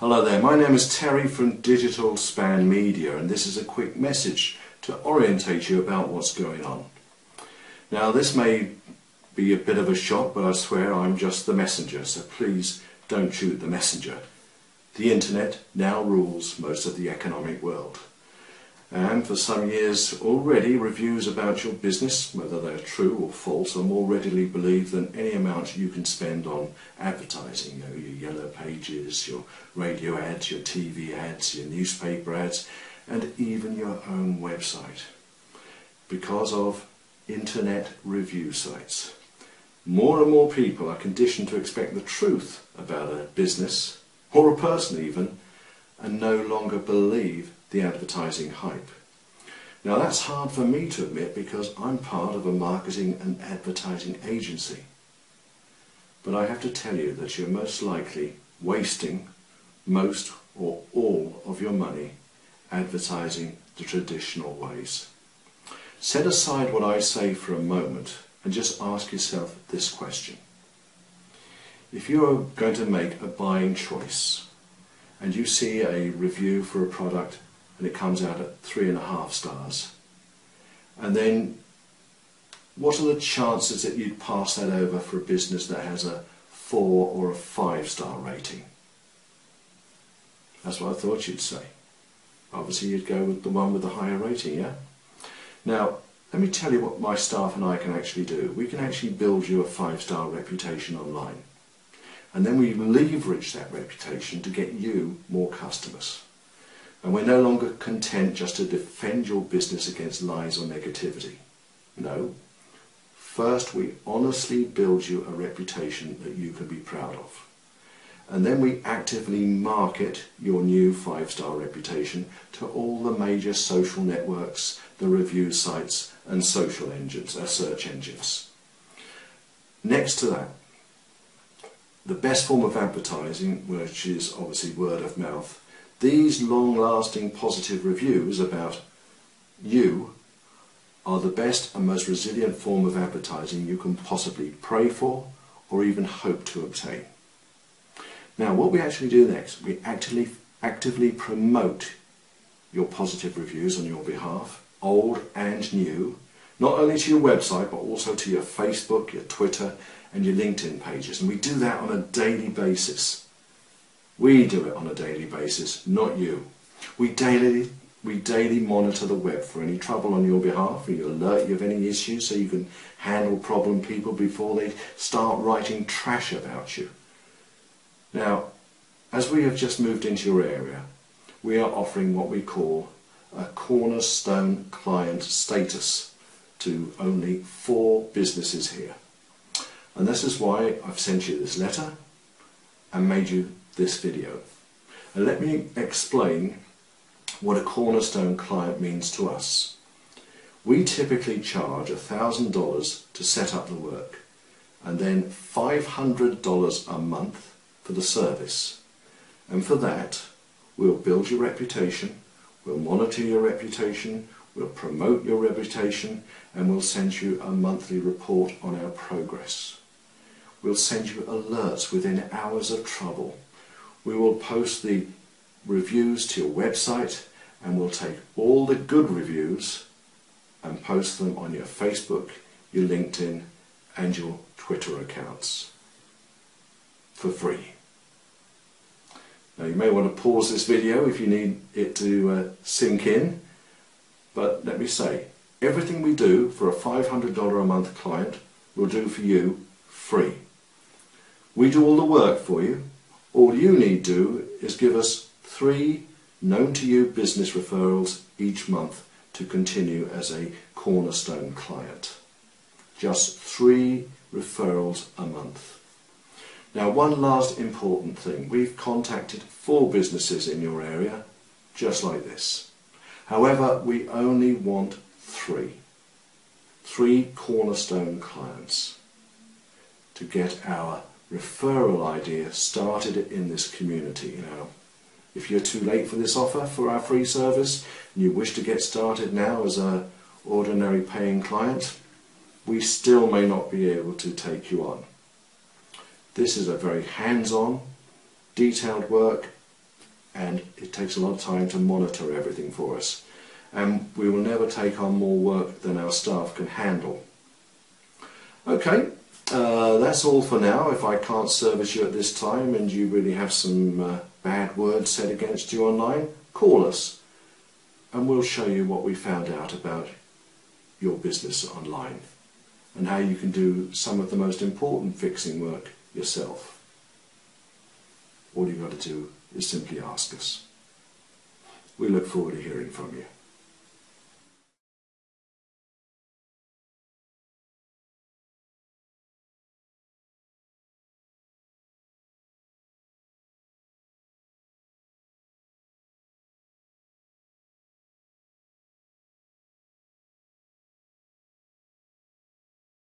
Hello there, my name is Terry from Digital Span Media and this is a quick message to orientate you about what's going on. Now this may be a bit of a shock but I swear I'm just the messenger so please don't shoot the messenger. The internet now rules most of the economic world and for some years already reviews about your business, whether they're true or false, are more readily believed than any amount you can spend on advertising, you know, your yellow pages, your radio ads, your TV ads, your newspaper ads, and even your own website. Because of internet review sites. More and more people are conditioned to expect the truth about a business, or a person even, and no longer believe the advertising hype. Now that's hard for me to admit because I'm part of a marketing and advertising agency. But I have to tell you that you're most likely wasting most or all of your money advertising the traditional ways. Set aside what I say for a moment and just ask yourself this question. If you are going to make a buying choice and you see a review for a product and it comes out at three and a half stars. And then what are the chances that you'd pass that over for a business that has a four or a five star rating? That's what I thought you'd say. Obviously you'd go with the one with the higher rating, yeah? Now, let me tell you what my staff and I can actually do. We can actually build you a five star reputation online. And then we leverage that reputation to get you more customers. And we're no longer content just to defend your business against lies or negativity. No. First, we honestly build you a reputation that you can be proud of. And then we actively market your new five-star reputation to all the major social networks, the review sites and social engines, uh, search engines. Next to that, the best form of advertising, which is obviously word of mouth, these long-lasting positive reviews about you are the best and most resilient form of advertising you can possibly pray for or even hope to obtain. Now what we actually do next, we actively, actively promote your positive reviews on your behalf, old and new, not only to your website but also to your Facebook, your Twitter and your LinkedIn pages and we do that on a daily basis. We do it on a daily basis, not you. We daily, we daily monitor the web for any trouble on your behalf. We alert you of any issues so you can handle problem people before they start writing trash about you. Now, as we have just moved into your area, we are offering what we call a cornerstone client status to only four businesses here. And this is why I've sent you this letter and made you this video. And let me explain what a cornerstone client means to us. We typically charge $1,000 to set up the work and then $500 a month for the service. And for that, we'll build your reputation, we'll monitor your reputation, we'll promote your reputation, and we'll send you a monthly report on our progress. We'll send you alerts within hours of trouble we will post the reviews to your website and we'll take all the good reviews and post them on your Facebook, your LinkedIn and your Twitter accounts for free. Now you may want to pause this video if you need it to uh, sink in, but let me say, everything we do for a $500 a month client we'll do for you free. We do all the work for you all you need do is give us three known to you business referrals each month to continue as a cornerstone client. Just three referrals a month. Now one last important thing. We've contacted four businesses in your area just like this. However, we only want three. Three cornerstone clients to get our referral idea started in this community. Know, if you're too late for this offer for our free service and you wish to get started now as an ordinary paying client, we still may not be able to take you on. This is a very hands-on, detailed work and it takes a lot of time to monitor everything for us. And we will never take on more work than our staff can handle. Okay, uh, that's all for now. If I can't service you at this time and you really have some uh, bad words said against you online, call us and we'll show you what we found out about your business online and how you can do some of the most important fixing work yourself. All you've got to do is simply ask us. We look forward to hearing from you.